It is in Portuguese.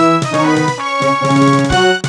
Música